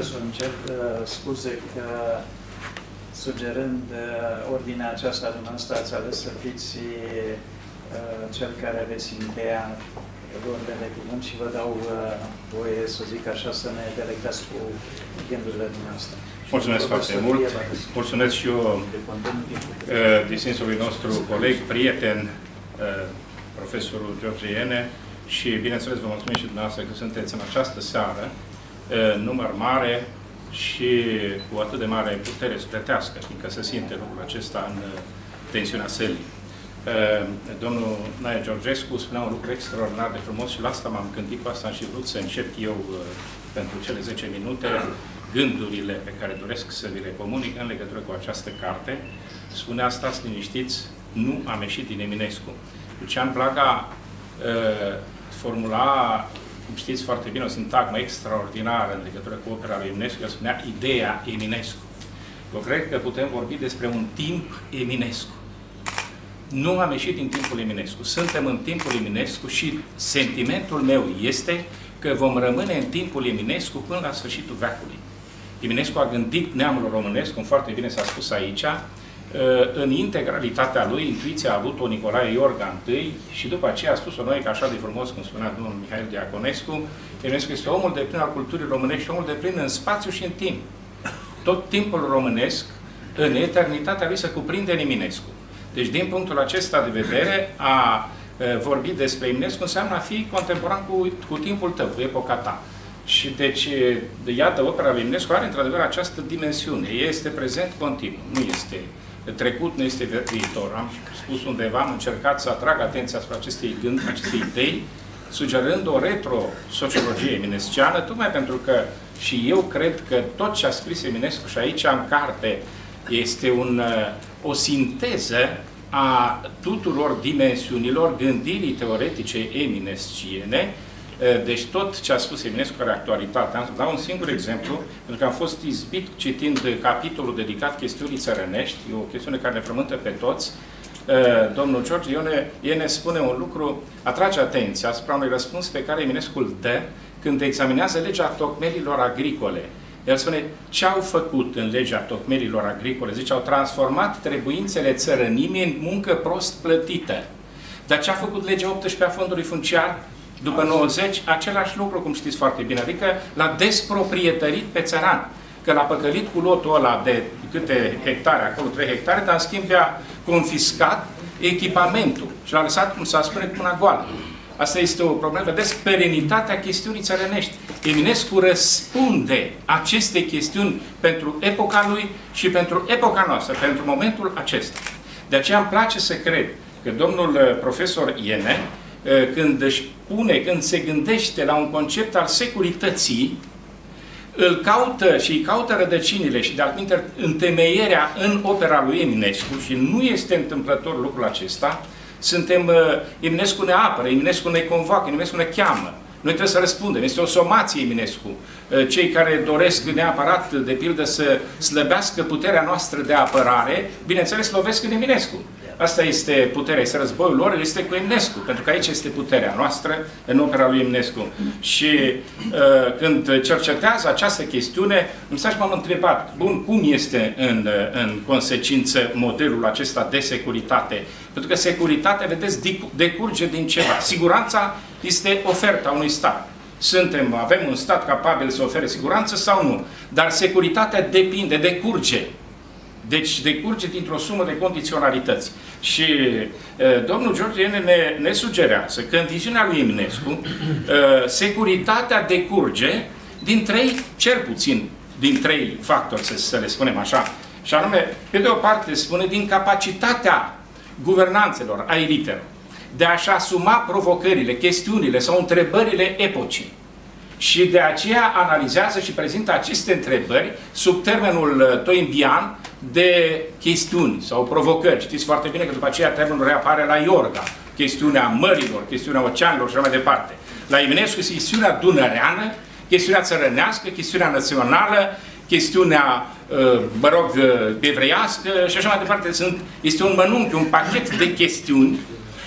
profesor, încep uh, scuze că sugerând uh, ordinea aceasta dumneavoastră ați ales să fiți uh, cel care veți încheia luările de cuvânt și vă dau uh, voie, să zic așa, să ne delectați cu gândurile dumneavoastră. Mulțumesc foarte mult. Mulțumesc și eu uh, distinsului nostru coleg, prieten, uh, profesorul George Iene și, bineînțeles, vă mulțumim și dumneavoastră că sunteți în această seară, uh, număr mare și cu atât de mare putere sufletească, fiindcă se simte lucrul acesta în tensiunea sălii. Domnul Nae Georgescu spunea un lucru extraordinar de frumos și la asta m-am gândit, cu asta am și vrut să încep eu pentru cele 10 minute gândurile pe care doresc să vi le comunic în legătură cu această carte. Spunea, stați liniștiți, nu am ieșit din Eminescu. Lucian Blaga uh, formula, cum știți foarte bine, o sintagmă extraordinară în legătură cu opera lui Eminescu, el spunea ideea Eminescu. Eu cred că putem vorbi despre un timp Eminescu. Nu am ieșit din timpul Eminescu. Suntem în timpul Eminescu și sentimentul meu este că vom rămâne în timpul Eminescu până la sfârșitul veacului. Eminescu a gândit neamul românesc, cum foarte bine s-a spus aici, uh, în integralitatea lui, intuiția a avut-o Nicolae Iorga I și după aceea a spus-o noi, că așa de frumos, cum spunea domnul Mihail Diaconescu, Eminescu este omul de plin al culturii românești, omul de plin în spațiu și în timp. Tot timpul românesc, în eternitatea lui, se cuprinde în Eminescu. Deci, din punctul acesta de vedere, a vorbi despre Eminescu înseamnă a fi contemporan cu, cu timpul tău, cu epoca ta. Și deci, de, iată, opera lui Eminescu are într-adevăr această dimensiune. Este prezent continuu, nu este trecut, nu este viitor. Am spus undeva, am încercat să atrag atenția asupra acestei gând, acestei idei, sugerând o retro-sociologie eminesciană, tocmai pentru că și eu cred că tot ce a scris Eminescu și aici în carte este un, o sinteză a tuturor dimensiunilor gândirii teoretice eminesciene, deci tot ce a spus Eminescu are actualitate. Am să dau un singur exemplu, pentru că am fost izbit citind capitolul dedicat chestiunii țărănești, e o chestiune care ne frământă pe toți. Domnul George Ione, ne spune un lucru, atrage atenția asupra unui răspuns pe care Eminescu îl dă când examinează legea tocmelilor agricole. El spune, ce au făcut în legea tocmerilor agricole? Zice, au transformat trebuințele țărănimii în muncă prost plătită. Dar ce a făcut legea 18 a fondului funciar? După 90, același lucru, cum știți foarte bine, adică l-a desproprietărit pe țăran. Că l-a păcălit cu lotul ăla de câte hectare, acolo 3 hectare, dar în schimb a confiscat echipamentul și l-a lăsat, cum s-a spune, cu una goală. Asta este o problemă. Vedeți, perenitatea chestiunii țărănești. Eminescu răspunde aceste chestiuni pentru epoca lui și pentru epoca noastră, pentru momentul acesta. De aceea îmi place să cred că domnul uh, profesor Iene, uh, când își pune, când se gândește la un concept al securității, îl caută și îi caută rădăcinile și de-al întemeierea în opera lui Eminescu și nu este întâmplător lucrul acesta, suntem, uh, Eminescu ne apără, Eminescu ne convoacă, Eminescu ne cheamă. Noi trebuie să răspundem. Este o somație Eminescu. Uh, cei care doresc neapărat, de pildă, să slăbească puterea noastră de apărare, bineînțeles, lovesc în Eminescu. Asta este puterea, este războiul lor, este cu Eminescu, pentru că aici este puterea noastră în opera lui Eminescu. Și uh, când cercetează această chestiune, îmi m-am întrebat, bun, cum este în, uh, în consecință modelul acesta de securitate? Pentru că securitatea, vedeți, decurge din ceva. Siguranța este oferta unui stat. Suntem, avem un stat capabil să ofere siguranță sau nu? Dar securitatea depinde, decurge deci decurge dintr-o sumă de condiționalități. Și uh, domnul George ne, ne sugerează că în viziunea lui Eminescu, uh, securitatea decurge din trei, cel puțin, din trei factori, să, să le spunem așa. Și anume, pe de o parte, spune din capacitatea guvernanțelor, a elitelor, de a-și asuma provocările, chestiunile sau întrebările epocii. Și de aceea analizează și prezintă aceste întrebări sub termenul toimbian de chestiuni sau provocări. Știți foarte bine că după aceea termenul reapare la Iorga, chestiunea mărilor, chestiunea oceanelor și așa mai departe. La Eminescu este chestiunea dunăreană, chestiunea țărănească, chestiunea națională, chestiunea, uh, mă rog, uh, evreiască și așa mai departe. Sunt, este un mănunchi, un pachet de chestiuni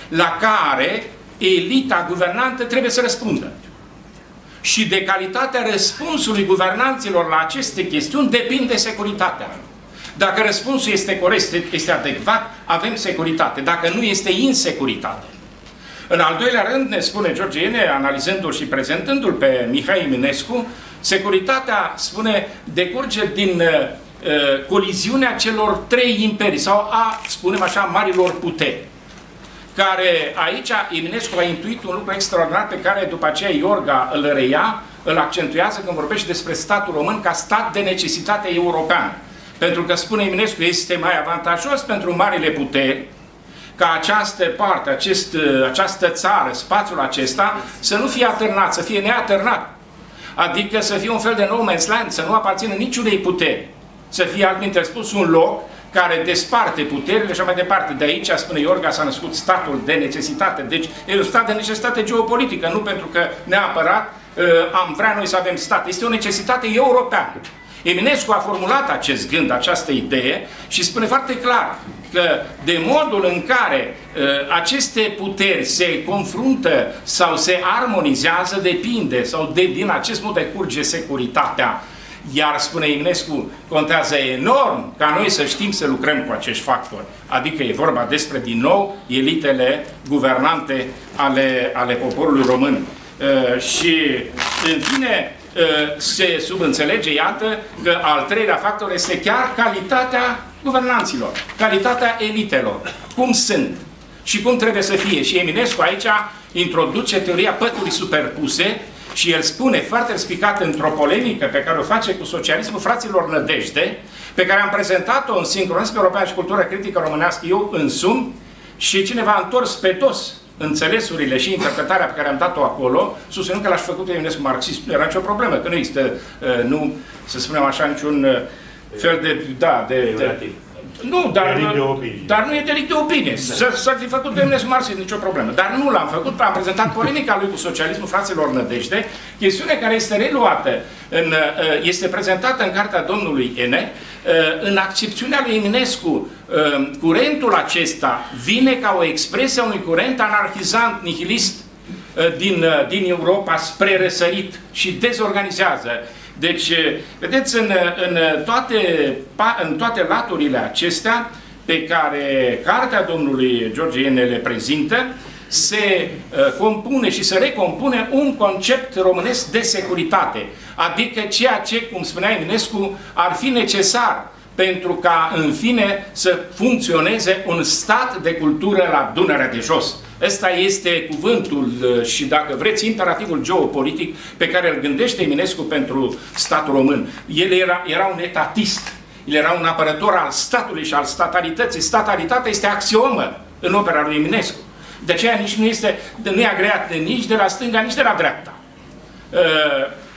la care elita guvernantă trebuie să răspundă. Și de calitatea răspunsului guvernanților la aceste chestiuni depinde securitatea. Dacă răspunsul este corect, este adecvat, avem securitate. Dacă nu, este insecuritate. În al doilea rând, ne spune George Iene, analizându-l și prezentându-l pe Mihai Eminescu, securitatea, spune, decurge din uh, uh, coliziunea celor trei imperii, sau a, spunem așa, marilor puteri care aici Eminescu a intuit un lucru extraordinar pe care după aceea Iorga îl reia, îl accentuează când vorbește despre statul român ca stat de necesitate europeană. Pentru că, spune Eminescu, este mai avantajos pentru marile puteri ca această parte, acest, această țară, spațiul acesta, să nu fie atârnat, să fie neatârnat. Adică să fie un fel de no man's land, să nu aparțină niciunei puteri. Să fie, altminte spus, un loc care desparte puterile și mai departe. De aici, spune Iorga, s-a născut statul de necesitate. Deci e un stat de necesitate geopolitică, nu pentru că neapărat uh, am vrea noi să avem stat. Este o necesitate europeană. Eminescu a formulat acest gând, această idee și spune foarte clar că de modul în care uh, aceste puteri se confruntă sau se armonizează depinde sau de, din acest mod decurge securitatea iar, spune Eminescu, contează enorm ca noi să știm să lucrăm cu acești factori. Adică e vorba despre, din nou, elitele guvernante ale, ale poporului român. Uh, și, în fine, uh, se subînțelege, iată, că al treilea factor este chiar calitatea guvernanților, calitatea elitelor. Cum sunt și cum trebuie să fie. Și Eminescu aici introduce teoria păturii superpuse, și el spune foarte explicat într-o polemică pe care o face cu socialismul fraților Nădejde, pe care am prezentat-o în sincronism european și cultură critică românească eu însumi, și cineva a întors pe dos înțelesurile și interpretarea pe care am dat-o acolo, susținând că l-aș făcut pe Eminescu marxist, nu era nicio problemă, că nu există, uh, nu, să spunem așa, niciun uh, fel de, da, de, de, nu, dar, de opinie. dar nu e delict de opinie. S-ar fi făcut pe Ionescu Marxist, nicio problemă. Dar nu l-am făcut, am prezentat polemica lui cu socialismul fraților Nădejde, chestiune care este reluată, în, uh, este prezentată în cartea domnului Ene, uh, în accepțiunea lui Eminescu, uh, curentul acesta vine ca o expresie a unui curent anarhizant, nihilist din, din Europa spre răsărit și dezorganizează deci, vedeți, în, în, toate, în toate laturile acestea pe care cartea domnului George Iene le prezintă, se compune și se recompune un concept românesc de securitate, adică ceea ce, cum spunea Eminescu, ar fi necesar pentru ca, în fine, să funcționeze un stat de cultură la Dunărea de Jos. Ăsta este cuvântul uh, și, dacă vreți, imperativul geopolitic pe care îl gândește Eminescu pentru statul român. El era, era un etatist, el era un apărător al statului și al statalității. Statalitatea este axiomă în opera lui Eminescu. De aceea nici nu este, nu e agreat nici de la stânga, nici de la dreapta. Uh,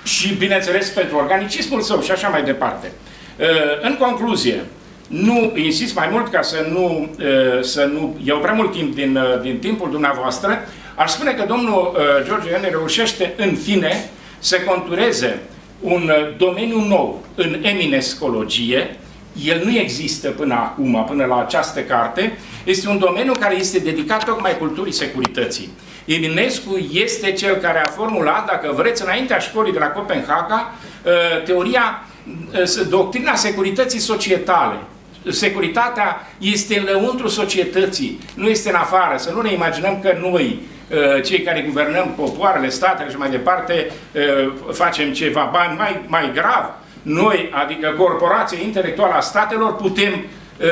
și, bineînțeles, pentru organicismul său și așa mai departe. Uh, în concluzie, nu insist mai mult ca să nu, să nu iau prea mult timp din, din timpul dumneavoastră, aș spune că domnul George Ione reușește în fine să contureze un domeniu nou în eminescologie, el nu există până acum, până la această carte, este un domeniu care este dedicat tocmai culturii securității. Eminescu este cel care a formulat, dacă vreți, înaintea școlii de la Copenhaga, teoria, doctrina securității societale, securitatea este în lăuntru societății, nu este în afară. Să nu ne imaginăm că noi, uh, cei care guvernăm popoarele, statele și mai departe, uh, facem ceva bani mai, mai grav. Noi, adică corporația intelectuală a statelor, putem uh,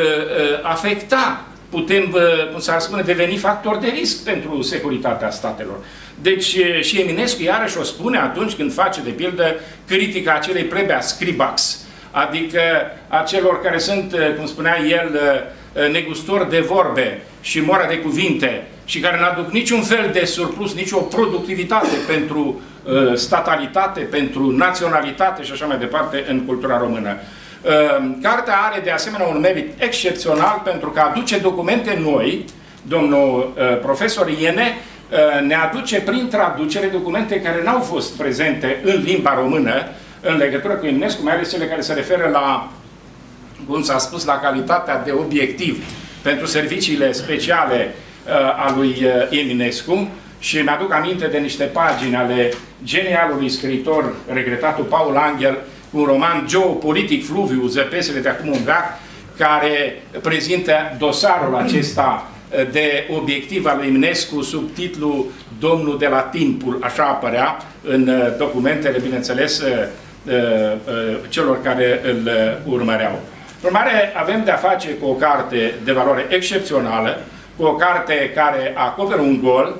afecta, putem, cum s-ar spune, deveni factor de risc pentru securitatea statelor. Deci și Eminescu iarăși o spune atunci când face, de pildă, critica acelei prebea Scribax, adică a celor care sunt, eh, cum spunea el, eh, eh, negustori de vorbe și moara de cuvinte și care nu aduc niciun fel de surplus, nicio productivitate pentru statalitate, pentru naționalitate și așa mai departe în cultura română. Cartea are de asemenea un merit excepțional pentru că aduce documente noi, domnul profesor Iene ne aduce prin traducere documente care n-au fost prezente în limba română, în legătură cu Eminescu, mai ales cele care se referă la, cum s-a spus, la calitatea de obiectiv pentru serviciile speciale uh, a lui uh, Eminescu. Și mi-aduc aminte de niște pagini ale genialului scriitor, regretatul Paul Angel, un roman geopolitic fluviu, zăpesele de acum un veac, care prezintă dosarul acesta de obiectiv al lui Eminescu sub titlul Domnul de la timpul, așa apărea în documentele, bineînțeles, celor care îl urmăreau. Urmare, avem de-a face cu o carte de valoare excepțională, cu o carte care acoperă un gol,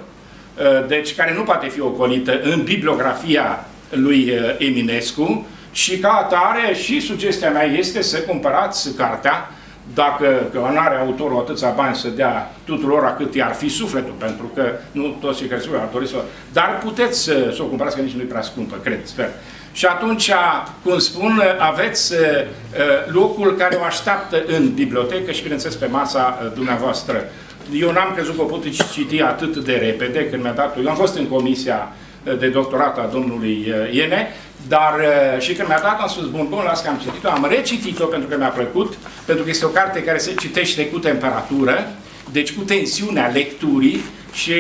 deci care nu poate fi ocolită în bibliografia lui Eminescu și ca atare și sugestia mea este să cumpărați cartea dacă că nu are autorul atâția bani să dea tuturor cât i-ar fi sufletul, pentru că nu toți cei care se ar dori să dar puteți să, să o cumpărați, că nici nu e prea scumpă, cred, sper. Și atunci, cum spun, aveți uh, locul care o așteaptă în bibliotecă și, bineînțeles, pe masa uh, dumneavoastră. Eu n-am crezut că o pot citi atât de repede când mi-a dat Eu am fost în comisia de doctorat a domnului Iene dar uh, și când mi-a dat, am spus, bun, bun, las că am citit-o, am recitit-o pentru că mi-a plăcut, pentru că este o carte care se citește cu temperatură, deci cu tensiunea lecturii și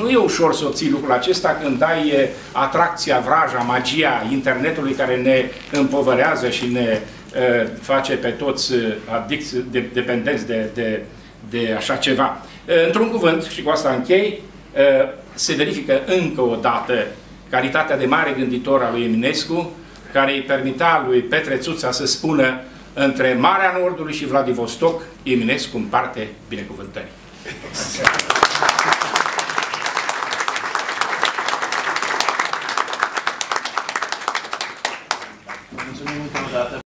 nu e ușor să obții lucrul acesta când ai atracția, vraja, magia internetului care ne împovărează și ne uh, face pe toți uh, adicți, de, dependenți de, de, de așa ceva. Uh, Într-un cuvânt, și cu asta închei, uh, se verifică încă o dată calitatea de mare gânditor al lui Eminescu, care îi permita lui Petre Țuța să spună între Marea Nordului și Vladivostok, Eminescu în parte binecuvântării.